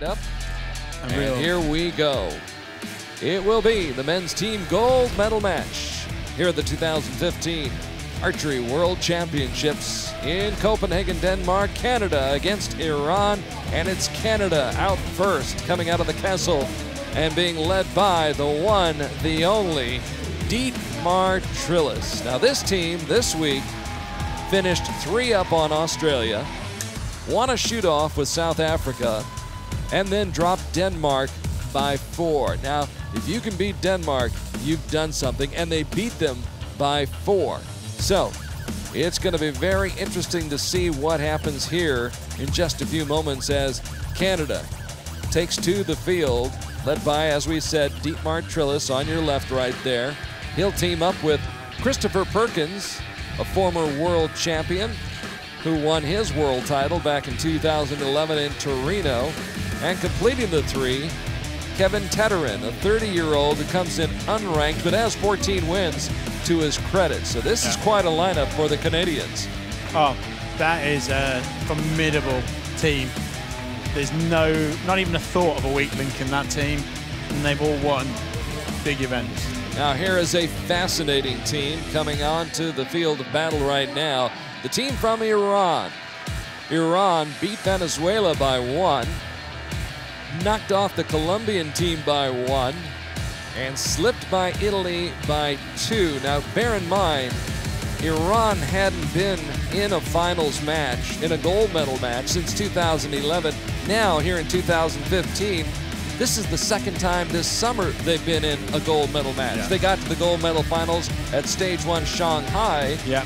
Right up. And here we go. It will be the men's team gold medal match here at the 2015 Archery World Championships in Copenhagen, Denmark, Canada against Iran. And it's Canada out first, coming out of the castle and being led by the one, the only, Dietmar Trillus. Now, this team this week finished three up on Australia, won a shoot off with South Africa, and then dropped Denmark by four. Now, if you can beat Denmark, you've done something, and they beat them by four. So, it's going to be very interesting to see what happens here in just a few moments as Canada takes to the field, led by, as we said, Dietmar Trillus on your left right there. He'll team up with Christopher Perkins, a former world champion who won his world title back in 2011 in Torino. And completing the three, Kevin Tataryn, a 30-year-old who comes in unranked but has 14 wins to his credit. So this yeah. is quite a lineup for the Canadians. Oh, that is a formidable team. There's no, not even a thought of a weak link in that team, and they've all won big events. Now here is a fascinating team coming onto the field of battle right now. The team from Iran. Iran beat Venezuela by one, knocked off the Colombian team by one, and slipped by Italy by two. Now, bear in mind, Iran hadn't been in a finals match, in a gold medal match, since 2011. Now, here in 2015, this is the second time this summer they've been in a gold medal match. Yeah. They got to the gold medal finals at stage one Shanghai. Yeah.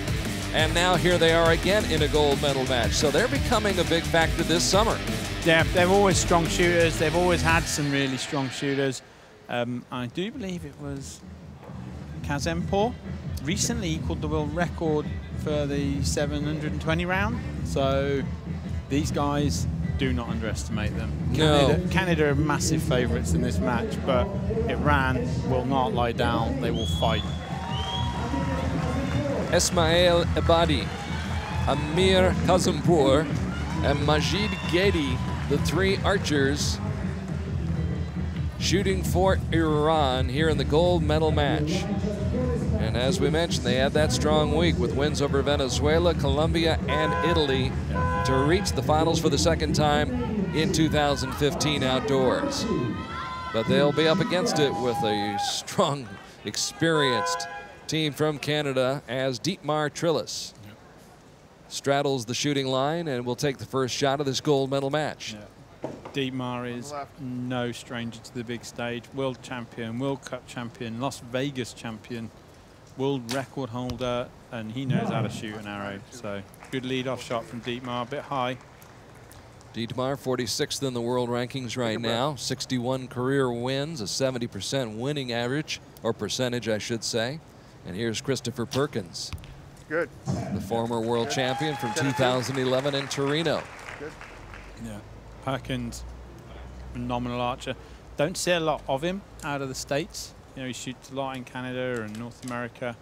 And now here they are again in a gold medal match. So they're becoming a big factor this summer. Yeah, they're always strong shooters. They've always had some really strong shooters. Um, I do believe it was Kazempour recently equaled the world record for the 720 round. So these guys do not underestimate them. No. Canada, Canada are massive favourites in this match, but Iran will not lie down. They will fight. Esmaeil Ebadi, Amir Kazempour, and Majid Gheidi the three archers shooting for Iran here in the gold medal match. And as we mentioned, they had that strong week with wins over Venezuela, Colombia, and Italy to reach the finals for the second time in 2015 outdoors. But they'll be up against it with a strong, experienced team from Canada as Dietmar Trillus straddles the shooting line and will take the first shot of this gold medal match. Yeah. Dietmar is no stranger to the big stage. World champion, World Cup champion, Las Vegas champion, world record holder, and he knows how to shoot an arrow. So good lead-off shot from Dietmar, a bit high. Dietmar, 46th in the world rankings right now, 61 career wins, a 70% winning average, or percentage, I should say. And here's Christopher Perkins. Good. The former world Good. champion from 2011 in Torino. Good. Yeah. Perkins, phenomenal archer. Don't see a lot of him out of the States. You know, he shoots a lot in Canada and North America.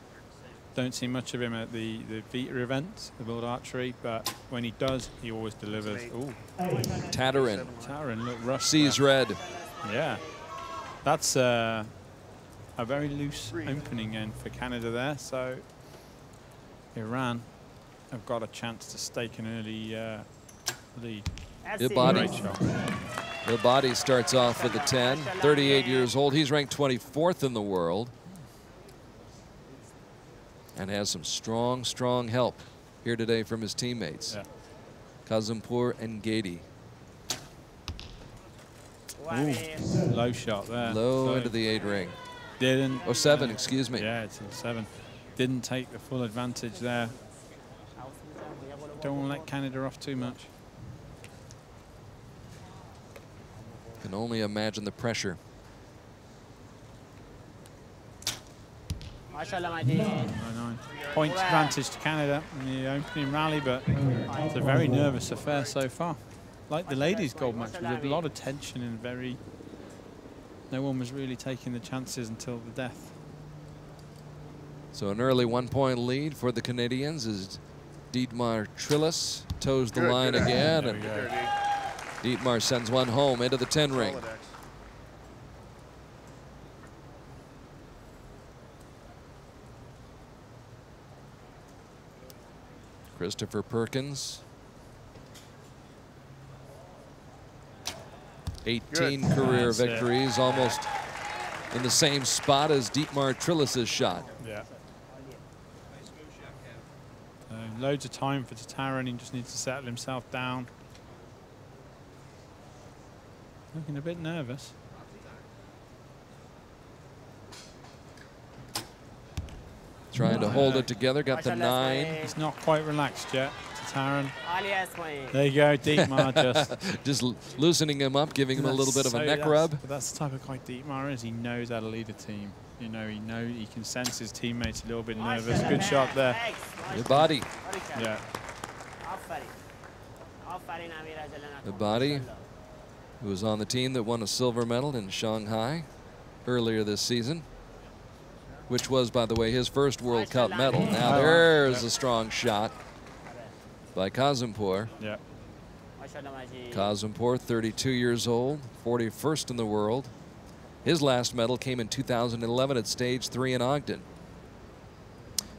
Don't see much of him at the, the FITA events, the World Archery, but when he does, he always delivers. Ooh. Tataryn. Tataryn, look rough. Sees there. red. Yeah. That's uh, a very loose opening end for Canada there, so Iran have got a chance to stake an early uh, lead. Ebadi. Ebadi starts off with a 10, 38 years old. He's ranked 24th in the world and has some strong, strong help here today from his teammates. Yeah. Kazempour and Gheidi. Low shot there. Low so into the eight ring. Didn't. Or seven, uh, excuse me. Yeah, it's a seven didn't take the full advantage there. Don't want to let Canada off too much. Can only imagine the pressure. Point advantage to Canada in the opening rally, but it's a very nervous affair so far. Like the ladies' gold match, with a lot of tension and very... No one was really taking the chances until the death. So an early one-point lead for the Canadians as Dietmar Trillus toes the good, line good again. And Dietmar sends one home into the 10 ring. Christopher Perkins. 18 Good. career That's victories, it. almost in the same spot as Dietmar Trillus's shot. Loads of time for Tataryn. He just needs to settle himself down. Looking a bit nervous. Trying to hold it together, got the nine. He's not quite relaxed yet. Taran. There you go, Dietmar just. just loosening him up, giving him a little bit of a neck rub. But that's the type of guy Dietmar is. He knows how to lead a team. You know, he know he can sense his teammates a little bit nervous. Good shot there. Good body. Yeah. Good body, who was on the team that won a silver medal in Shanghai earlier this season which was, by the way, his first World Cup medal. Now there's a strong shot by Kazempour. Yeah. Kazempour, 32 years old, 41st in the world. His last medal came in 2011 at stage three in Ogden.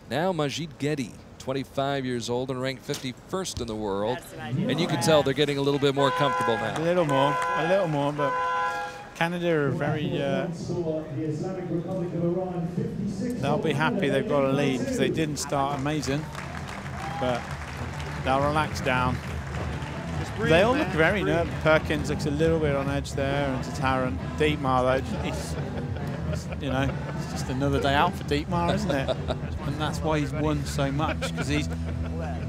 Now Majid Gheidi, 25 years old and ranked 51st in the world. And you can tell they're getting a little bit more comfortable now. A little more, a little more, but Canada are very. Uh, they'll be happy they've got a lead because they didn't start amazing, but they'll relax down. They all look very nervous. Perkins looks a little bit on edge there, and Tataryn. Dietmar, though, he's, you know, it's just another day out for Dietmar, isn't it? and that's why he's won so much because he's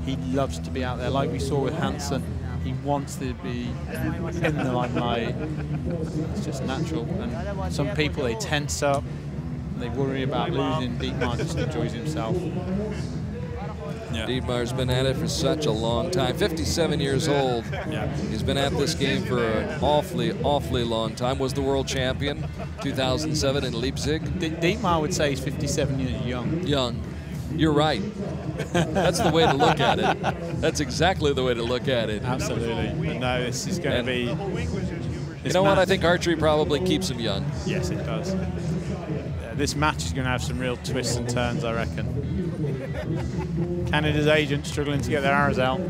he loves to be out there, like we saw with Hansen. He wants to be in the limelight. It's just natural. And some people they tense up, they worry about losing. Dietmar just enjoys himself. Yeah. Dietmar's been at it for such a long time. 57 years old. Yeah. He's been at this game for an awfully, awfully long time. Was the world champion 2007 in Leipzig. Dietmar would say he's 57 years young. Young. You're right. That's the way to look at it. That's exactly the way to look at it. Absolutely. But no, this is going to be. You know what? I think archery probably keeps him young. Yes, it does. Yeah, this match is going to have some real twists and turns, I reckon. Canada's agent struggling to get their arrows out.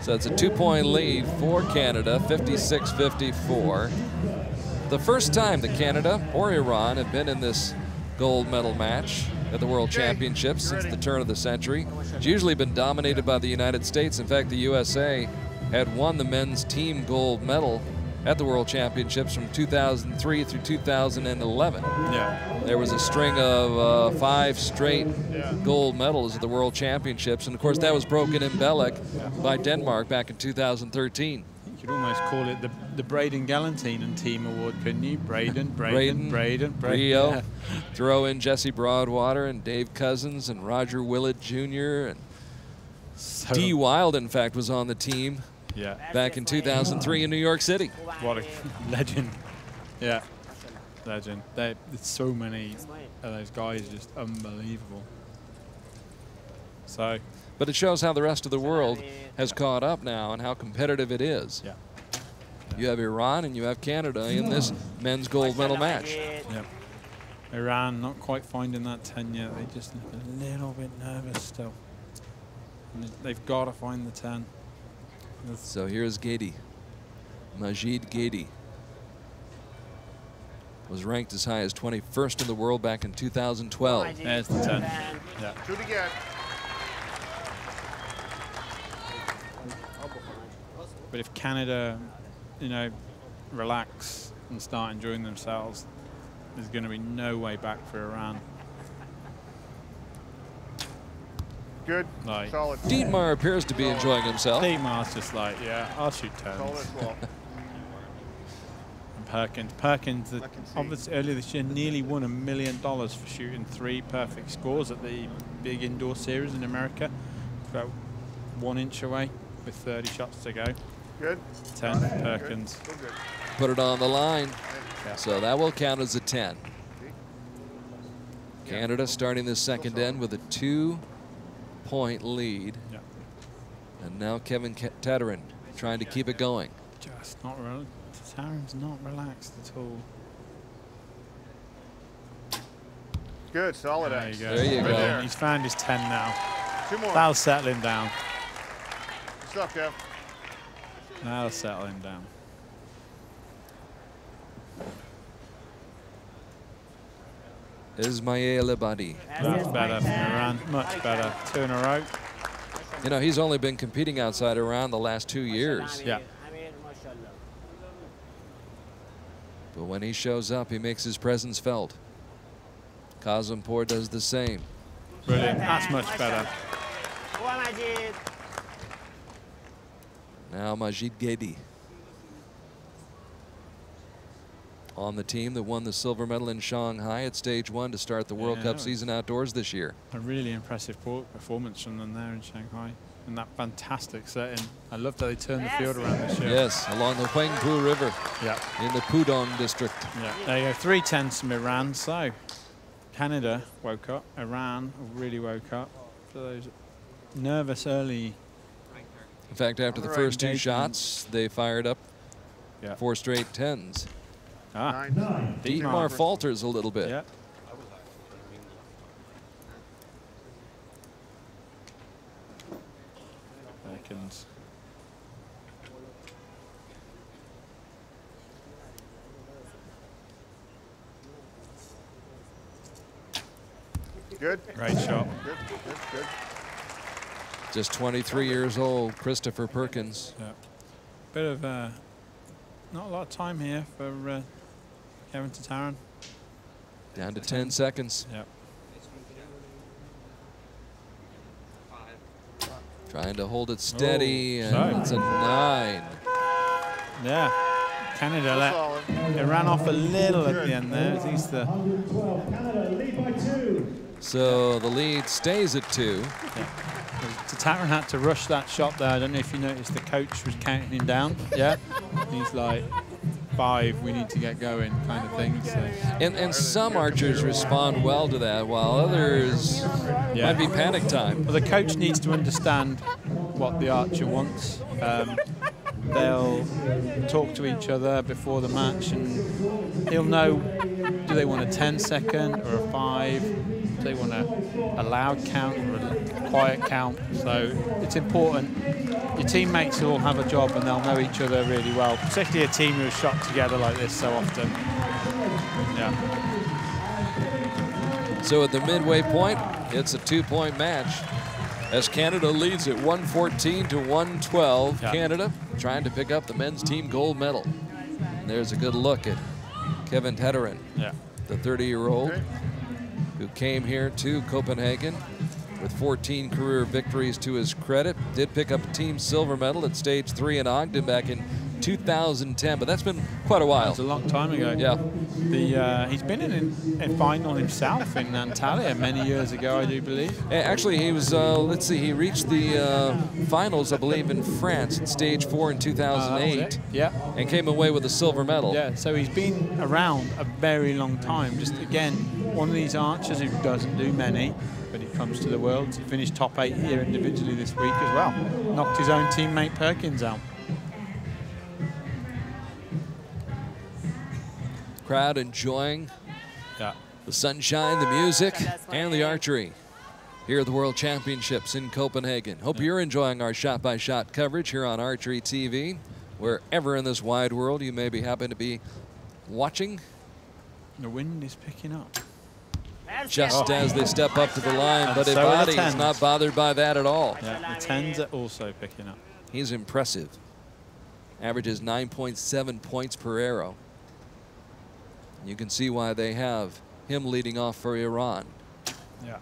So it's a two-point lead for Canada, 56-54. The first time that Canada or Iran have been in this gold medal match at the World Championships since the turn of the century. It's usually been dominated by the United States. In fact, the USA had won the men's team gold medal at the World Championships from 2003 through 2011. Yeah. There was a string of uh, five straight gold medals at the World Championships, and of course that was broken in Belek by Denmark back in 2013. You could almost call it the, the Braden Gellenthien and Team Award, couldn't you? Braden, Braden, Braden, Braden. Rio. Yeah. Throw in Jesse Broadwater and Dave Cousins and Roger Willett Jr. and so Dee Wilde, in fact, was on the team yeah. Back in 2003 in New York City. What a legend. Yeah. Legend. They, so many of those guys just unbelievable. So. But it shows how the rest of the world has caught up now and how competitive it is. Yeah. You have Iran and you have Canada in this men's gold medal match. Yeah. Iran not quite finding that 10 yet. They just look a little bit nervous still. And they've got to find the 10. So here's Gheidi. Majid Gheidi was ranked as high as 21st in the world back in 2012. There's the 10. Yeah. Shoot again. But if Canada, you know, relax and start enjoying themselves, there's going to be no way back for Iran. Good. Like, Solid. Dietmar appears to be enjoying himself. Dietmar's just like, yeah, I'll shoot turns. and Perkins. Perkins, obviously earlier this year, nearly won a million dollars for shooting three perfect scores at the big indoor series in America. About one inch away with 30 shots to go. Good. 10, Perkins. Put it on the line. Yeah. So that will count as a 10. Canada starting the second end with a two point lead. Yeah. And now Kevin Tataryn trying to keep it going. Just not real. Tataryn's not relaxed at all. Good, solid there you go. There you right go. There. He's found his 10 now. Two more. That'll settle him down. What's up, Kev? That'll settle him down. Esmaeil Ebadi. That's better from Iran. Much better. Two in a row. You know, he's only been competing outside Iran the last two years. Yeah. But when he shows up, he makes his presence felt. Kazempour does the same. Brilliant. That's much better. Now Majid Gheidi on the team that won the silver medal in Shanghai at stage one to start the World Yeah, Cup season outdoors this year. A really impressive performance from them there in Shanghai. In that fantastic setting. I love that they turned the field around this year. Yes, along the Huangpu River Yeah. in the Pudong district. Yeah. There you go. Three tenths from Iran. So Canada woke up. Iran really woke up. For those nervous early. In fact, after the first two shots, they fired up Yeah. four straight tens. Ah. Nine. Dietmar falters a little bit. Yeah. Seconds. Good. Great shot. Good, good, good. Just 23 years old, Christopher Perkins. Yeah. Bit of uh, not a lot of time here for uh, Kevin Tataryn. Down to 10 seconds. Yeah. Trying to hold it steady, Oh, and it's a nine. Yeah. Canada let it ran off a little at the end there. At least the So the lead stays at two. Tataryn had to rush that shot there. I don't know if you noticed the coach was counting him down. Yeah. He's like five, we need to get going kind of thing. So And, and some archers respond well to that, while others Yeah. might be panic time. Well, the coach needs to understand what the archer wants. Um, they'll talk to each other before the match, and he'll know do they want a 10 second or a five? Do they want a, a loud count or a quiet count? So it's important. Your teammates will all have a job and they'll know each other really well, particularly a team who are shot together like this so often. Yeah. So at the midway point, it's a two-point match. As Canada leads at 114 to 112. Yeah. Canada trying to pick up the men's team gold medal. And there's a good look at Kevin Tataryn, Yeah. the 30-year-old who came here to Copenhagen with 14 career victories to his credit. Did pick up a team silver medal at stage three in Ogden back in 2010, but that's been quite a while. It's a long time ago. Yeah. The uh, he's been in a final himself in Antalya many years ago, I do believe. Actually, he was, uh, let's see, he reached the uh, finals, I believe, in France at stage four in Uh, 2008 yeah. and came away with a silver medal. Yeah, so he's been around a very long time. Just again, one of these archers who doesn't do many, comes to the Worlds. He finished top eight here individually this week as well. Knocked his own teammate Perkins out. Crowd enjoying Yeah. the sunshine, the music, and the archery here at the World Championships in Copenhagen. Hope you're enjoying our shot by shot coverage here on Archery TV. Wherever in this wide world you may be happen to be watching, The wind is picking up. Just as they step up to the line. And But so are Ebadi is not bothered by that at all. Yeah, the tens are also picking up. He's impressive. Averages 9.7 points per arrow. You can see why they have him leading off for Iran. Yeah.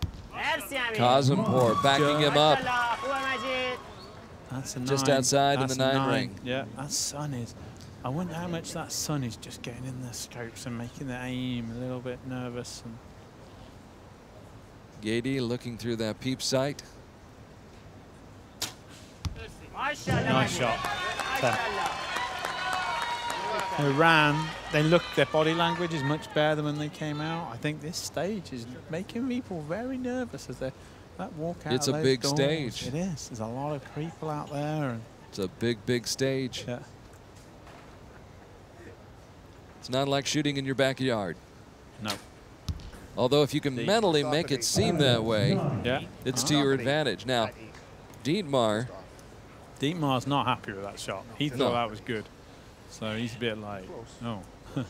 Kazempour backing him up. That's a Just nine. outside in the a nine ring. Yeah, that sun is. I wonder how much that sun is just getting in the scopes and making the aim a little bit nervous. And Gheidi looking through that peep sight. nice shot. Ten. Iran, they look, their body language is much better than when they came out. I think this stage is making people very nervous as they're that walk out It's of a big doors, stage. It is. There's a lot of people out there. And It's a big, big stage. yeah. It's not like shooting in your backyard. No. Although if you can Deep. mentally make it seem that way, Yeah. it's to your advantage. Now, Dietmar, Dietmar's not happy with that shot. He thought No. that was good. So he's a bit like, oh.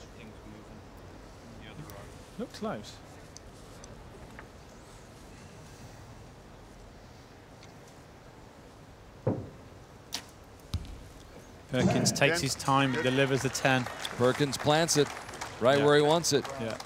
Look close. Perkins takes his time, delivers a 10. Perkins plants it right Yeah. where he wants it. Yeah.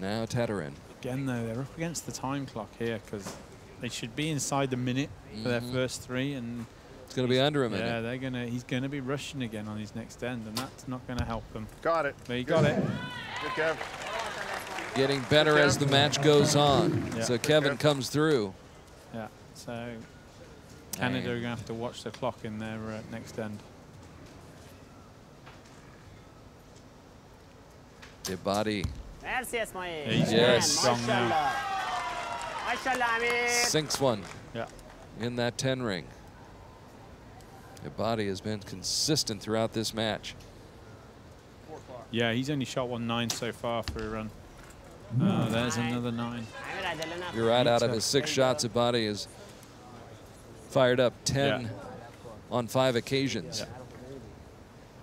Now Tataryn. Again, though, they're up against the time clock here because they should be inside the minute for their Mhm. first three, and It's going to be under a minute. yeah, they're gonna. He's gonna be rushing again on his next end, and that's not gonna help them. Got it. But he got it. Good, Kev. Getting better as the match goes on. Yeah. So Kevin comes through. Yeah. So Canada are gonna have to watch the clock in their uh, next end. Ebadi Merci Ismail. He's yeah, strong now. Sinks one. Yeah. In that 10 ring. Ebadi has been consistent throughout this match. Yeah, he's only shot one nine so far for run Oh, there's another nine. You're right out of his six shots of body is fired up 10 yeah. on five occasions. Yeah.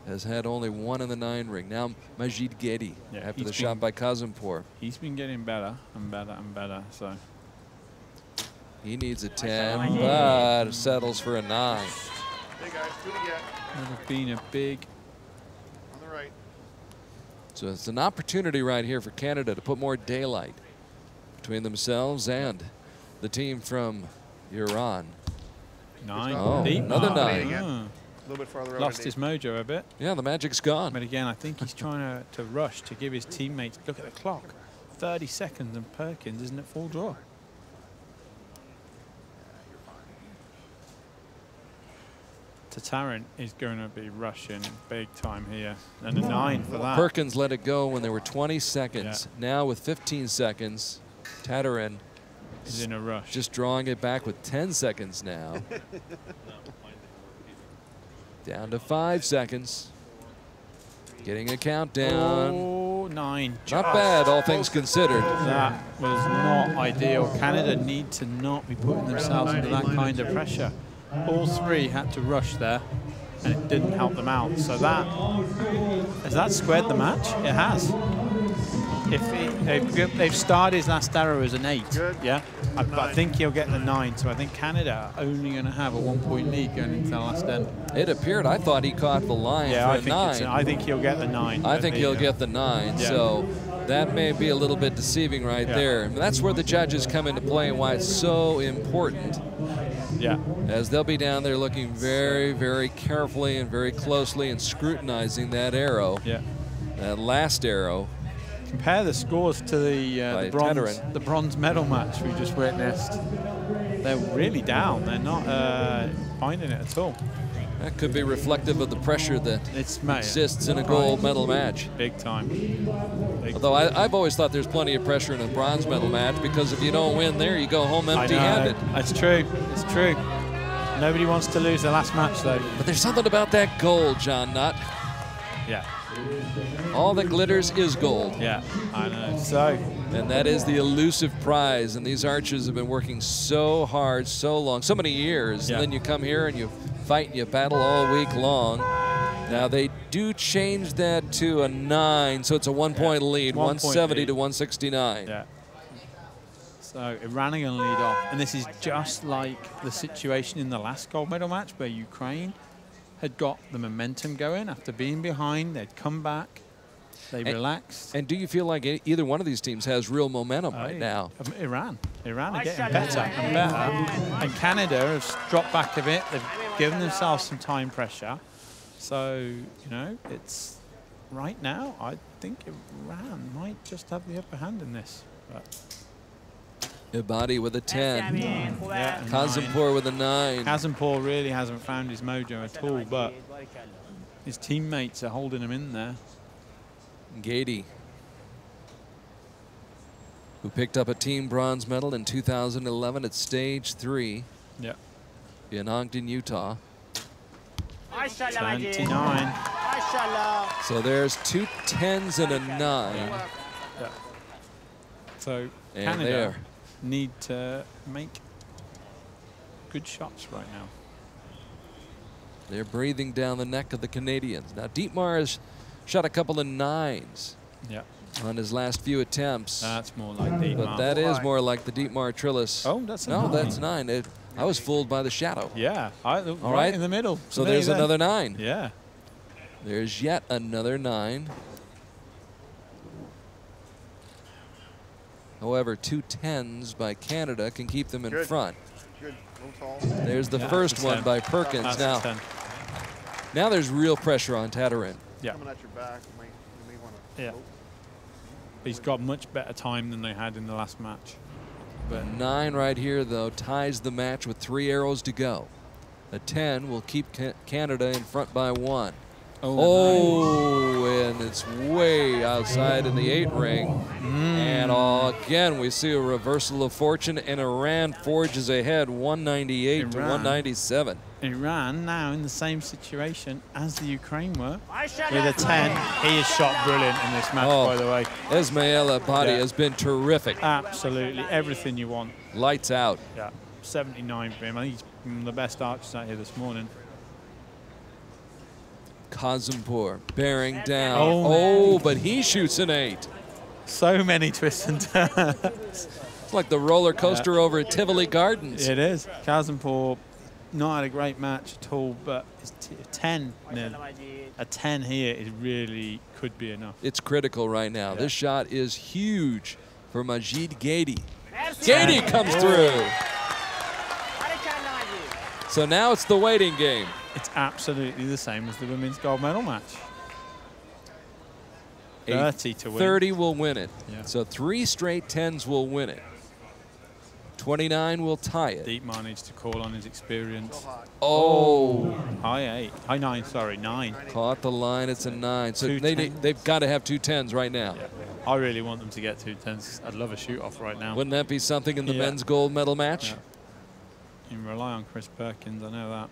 Has had only one in the nine ring. Now Majid Gheidi Yeah, after he's the shot by Kazempour. He's been getting better and better and better. So He needs a 10, but settles for a nine. Hey, guys. Two to get. would have been a big. On the right. So it's an opportunity right here for Canada to put more daylight between themselves and the team from Iran. Nine. Oh, Deep another mark. nine. Mm. A little bit farther Lost over. his mojo a bit. Yeah, the magic's gone. But again, I think he's trying to, to rush to give his teammates. Look at the clock. 30 seconds and Perkins isn't at full draw. Tataryn is going to be rushing big time here. And a nine for that. Perkins let it go when there were 20 seconds. Now with 15 seconds, Tataryn is in a rush. just drawing it back with 10 seconds now. Down to five seconds. Getting a countdown. Oh, nine. Not bad, all things considered. That was not ideal. Canada need to not be putting themselves under that kind of pressure. All three had to rush there, and it didn't help them out. So that has that squared the match. It has. If he, they've, they've started his last arrow as an eight, Good. yeah, I, but I think he'll get the nine. So I think Canada are only going to have a one-point lead going into the last end. It appeared, I thought he caught the line Yeah, for I a think nine. it's, I think he'll get the nine. I think the, he'll get the nine, yeah. so that may be a little bit deceiving right Yeah. there. And that's where the judges come into play and why it's so important, Yeah, as they'll be down there looking very, very carefully and very closely and scrutinizing that arrow, yeah. that last arrow. Compare the scores to the, uh, the bronze the bronze medal match we just witnessed. They're really down. They're not uh, finding it at all. That could be reflective of the pressure that It's exists in a gold medal match. big time. Big Although I, I've always thought there's plenty of pressure in a bronze medal match because if you don't win there, you go home empty-handed. That's true. It's true. Nobody wants to lose the last match though. But there's something about that gold, John Nutt. Yeah, All that glitters is gold. yeah. I know. So And that is the elusive prize. And these archers have been working so hard, so long, so many years. Yeah. And then you come here and you fight and you battle all week long. Now they do change that to a nine, so it's a one-point lead, One point 170 lead. to 169. yeah. So Iran are going to lead off, and this is just like the situation in the last gold medal match where Ukraine had got the momentum going after being behind. They'd come back, they And- relaxed. And do you feel like e- either one of these teams has real momentum right Aye. now? Um, Iran. Iran are getting better and better. And Canada has dropped back a bit. They've given themselves some time pressure. So, you know, it's right now, I think Iran might just have the upper hand in this. But, Ebadi with a 10. Yeah, Kazempour with a 9. Kazempour really hasn't found his mojo at all, but his teammates are holding him in there. Gheidi, who picked up a team bronze medal in 2011 at stage three yeah. in Ogden, Utah. 29. So there's two tens and a nine. Yeah. Yeah. So and Canada. there need to make good shots right now. They're breathing down the neck of the Canadians. Now, Dietmar has shot a couple of nines Yeah. on his last few attempts. That's more like the but that is more like the Dietmar Trillus. Oh, that's a No, nine. that's nine. It, I was fooled by the shadow. Yeah. I, right, right. in the middle. So there there's another nine. Yeah. There's yet another nine. However, two tens by Canada can keep them in Good. front. Good. A little tall. There's the Yeah, first one 10. by Perkins. That's Now, 10. now there's real pressure on Tataryn. Yeah. Coming at your back. You may, you may want to. Yeah. He's got much better time than they had in the last match. But Nine right here, though, ties the match with three arrows to go. A 10 will keep Canada in front by one. Oh, and it's way outside in the eight ring. And uh, again, we see a reversal of fortune, and Iran forges ahead 198 to 197. Iran now in the same situation as the Ukraine were. With a 10, he is shot brilliant in this match, Oh. by the way. Esmaeil Ebadi Yeah. has been terrific. Absolutely everything you want. Lights out. Yeah, 79 for him. I think he's the best archers out here this morning. Kazempour bearing down. Oh. Oh, but he shoots an eight. So many twists and turns. It's like the roller coaster over at Tivoli Gardens. it is. Kazempour not had a great match at all, but it's t- a 10. no, MashaAllah, Majid. A 10 here is really could be enough. It's critical right now. Yeah. This shot is huge for Majid Gheidi. Merci. Gheidi comes through. So now it's the waiting game. It's absolutely the same as the women's gold medal match. 30 to win. 30 will win it. Yeah. So three straight tens will win it. 29 will tie it. Dietmar needs to call on his experience. Oh, High eight. High nine, sorry, nine. caught the line. It's a nine. So Two they, tens. they've got to have two tens right now. I really want them to get two tens. I'd love a shoot off right now. Wouldn't that be something in the Yeah. men's gold medal match? Yeah. You can rely on Chris Perkins, I know that.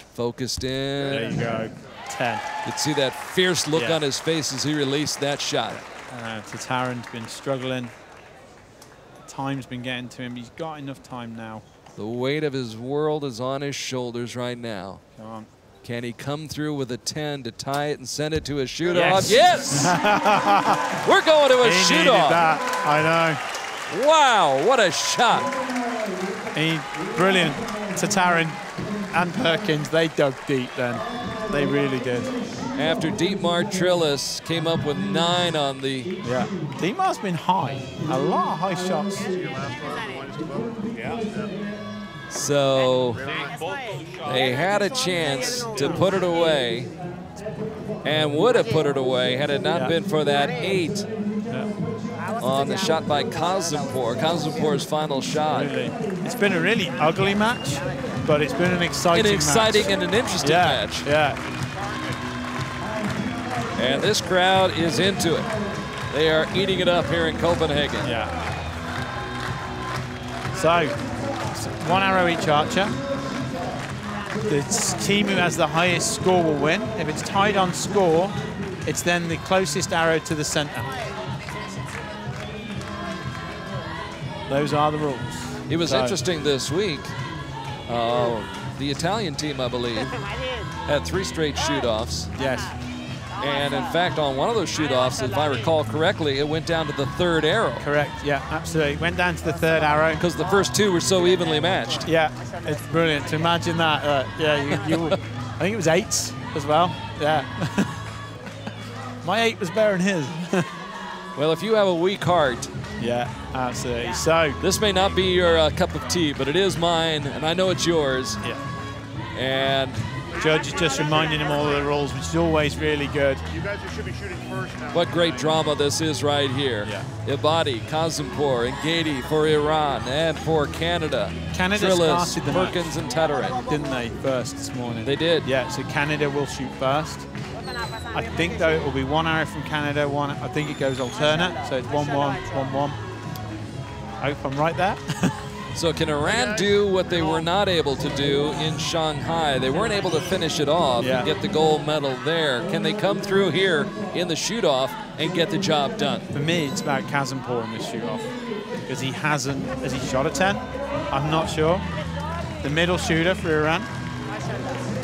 Focused in. There you go. 10. You could see that fierce look Yeah. on his face as he released that shot. Uh, Tataryn's been struggling. Time's been getting to him. He's got enough time now. The weight of his world is on his shoulders right now. Come on. Can he come through with a 10 to tie it and send it to a shoot Yes. Yes! We're going to a he shoot needed off. that. I know. Wow, what a shot. He brilliant. Tataryn and Perkins, they dug deep then. They really did. After Dietmar Trillus came up with nine on the Yeah. Dietmar's been high. A lot of high shots. Your last one, one is above. so they had a chance to put it away and would have put it away had it not Yeah. been for that eight on the shot by Kazempour. Kazempour's final shot. Really. It's been a really ugly match, but it's been an exciting An exciting match. and an interesting yeah, match. Yeah. And this crowd is into it. They are eating it up here in Copenhagen. Yeah. So, one arrow each archer. The team who has the highest score will win. If it's tied on score, it's then the closest arrow to the center. Those are the rules. It was So- interesting this week. Uh, the Italian team, I believe, had three straight shoot-offs. Yes. And in fact, on one of those shoot-offs, if I recall correctly, it went down to the third arrow Correct. Yeah, absolutely. Went down to the third arrow. because the first two were so evenly matched. Yeah, it's brilliant to imagine that. Uh, yeah, you, you, I think it was eights as well. Yeah. My eight was better than his. Well, if you have a weak heart, Yeah, absolutely. So, this may not be your uh, cup of tea, but it is mine, and I know it's yours. yeah, And Judge is just reminding him all of the rules, which is always really good. You guys should be shooting first now. what great drama this is right here. Yeah. Ebadi, Kazempour, and Gheidi for Iran and for Canada. Canada Trillus, started the match. Perkins, and Tataryn. Didn't they first this morning? They did. Yeah, so Canada will shoot first. I think though it will be one arrow from Canada, one. I think it goes alternate, so it's one one, one one. I hope I'm right there. So can Iran do what they were not able to do in Shanghai? They weren't able to finish it off Yeah. and get the gold medal there. Can they come through here in the shoot-off and get the job done? For me, it's about Kazempour in this shoot off because he hasn't. Has he shot a 10? I'm not sure. The middle shooter for Iran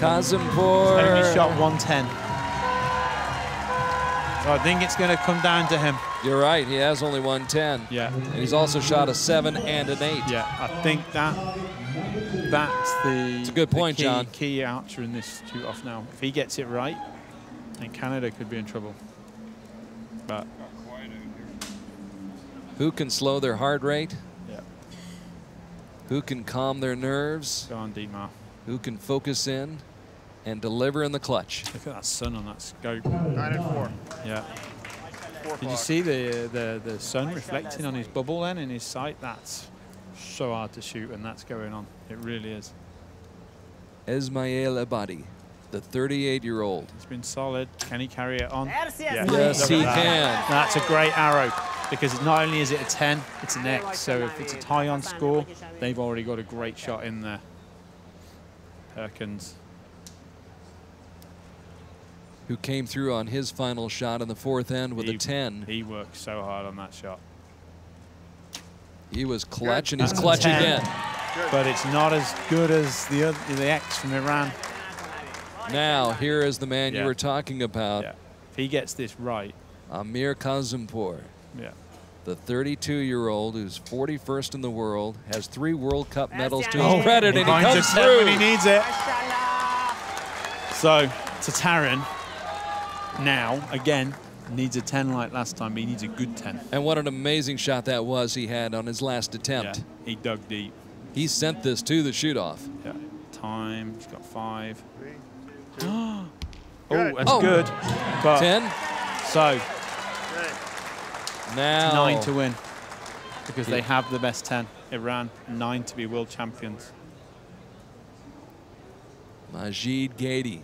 Kazempour. only shot 110. So I think it's going to come down to him. You're right. He has only 110. Yeah. And he's also shot a seven and an eight. Yeah, I think that that's the, It's a good point, key, John. key archer in this shoot off now. If he gets it right, then Canada could be in trouble. But Who can slow their heart rate? yeah, Who can calm their nerves? go on, Dietmar. Who can focus in and deliver in the clutch? Look at that sun on that scope. Nine and four. Yeah. Four Did you see the, the the sun reflecting on his bubble then in his sight? That's so hard to shoot when that's going on. It really is. Esmaeil Ebadi, the 38-year-old. He's been solid. Can he carry it on? Merci, Yeah. Yes, he that. can. That's a great arrow because not only is it a 10, it's an X. So if it's a tie on score, they've already got a great shot in there. Perkins. Who came through on his final shot in the fourth end with he, a 10. He worked so hard on that shot. He was clutch, and he's That's clutch 10. again. But it's not as good as the other, the X from Iran. Now, here is the man you were talking about, Yeah. If he gets this right, Amir Kazempour. yeah. The 32-year-old who's 41st in the world, has three World Cup medals to his credit, and he comes through. 10 when he needs it. So, to Tataryn now, again, needs a 10 like last time, but he needs a good 10. And what an amazing shot that was he had on his last attempt. Yeah, he dug deep. He sent this to the shoot-off. Yeah. Time, he's got five. Three, Oh, Good. that's Oh. good. But 10. so, Great. Now, nine to win because they have the best 10. Iran, nine to be world champions. Majid Gheidi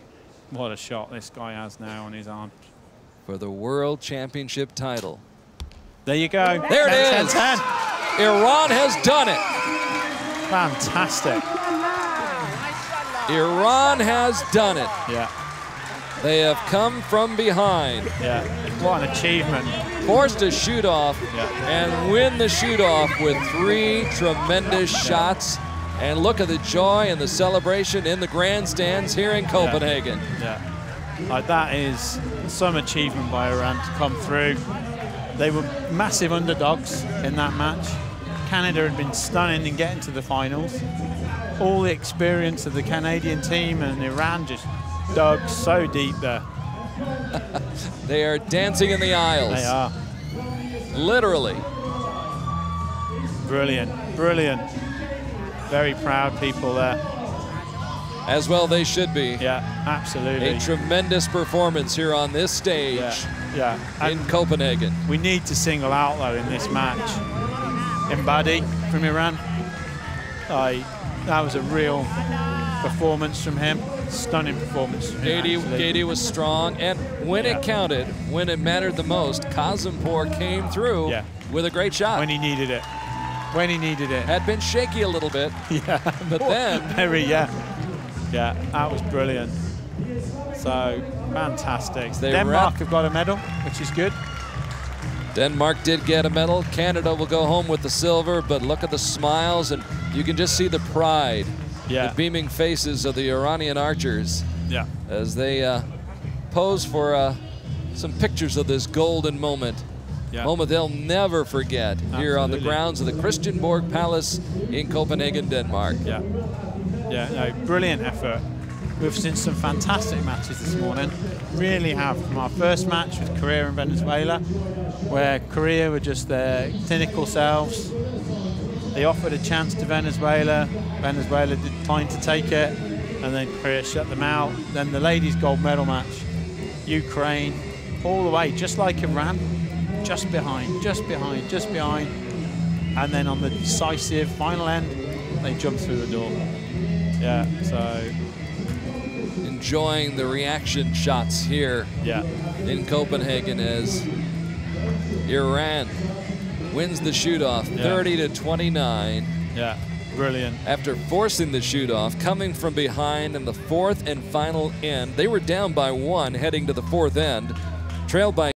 What a shot this guy has now on his arm. for the World Championship title. There you go. There it 10, is. 10, 10. Iran has done it. Fantastic. Iran has done it. Yeah, They have come from behind, yeah. What an achievement. forced a shoot off, Yeah. and win the shoot off with three tremendous shots. And look at the joy and the celebration in the grandstands here in Copenhagen. Yeah. Like that is some achievement by Iran to come through. They were massive underdogs in that match. Canada had been stunning in getting to the finals. All the experience of the Canadian team and Iran just dug so deep there. They are dancing in the aisles. They are Literally. brilliant, brilliant. Very proud people there. As well they should be. Yeah, absolutely. A tremendous performance here on this stage Yeah, yeah. in And Copenhagen. we need to single out though in this match. Ebadi from Iran. I, that was a real performance from him. Stunning performance. Gheidi, was strong, and when Yeah. it counted, when it mattered the most, Kazempour came through Yeah. with a great shot. When he needed it. When he needed it. Had been shaky a little bit, Yeah. but then Very, yeah. Yeah, that was brilliant. So, fantastic. They Denmark have got a medal, which is good. Denmark did get a medal. Canada will go home with the silver, but look at the smiles, and you can just see the pride, Yeah. the beaming faces of the Iranian archers Yeah. as they uh, pose for uh, some pictures of this golden moment. Yeah. Moment they'll never forget here on the grounds of the Christiansborg Palace in Copenhagen, Denmark. Yeah. Yeah, no, brilliant effort. We've seen some fantastic matches this morning. Really have. From our first match with Korea and Venezuela, where Korea were just their clinical selves. They offered a chance to Venezuela. Venezuela declined to take it, and then Korea shut them out. Then the ladies' gold medal match, Ukraine, all the way, just like Iran, just behind, just behind, just behind. And then on the decisive final end, they jump through the door. Yeah, so enjoying the reaction shots here Yeah. in Copenhagen as Iran wins the shoot off Yeah. 30 to 29 Yeah. Brilliant. after forcing the shoot off, coming from behind in the fourth and final end. They were down by one heading to the fourth end, trailed by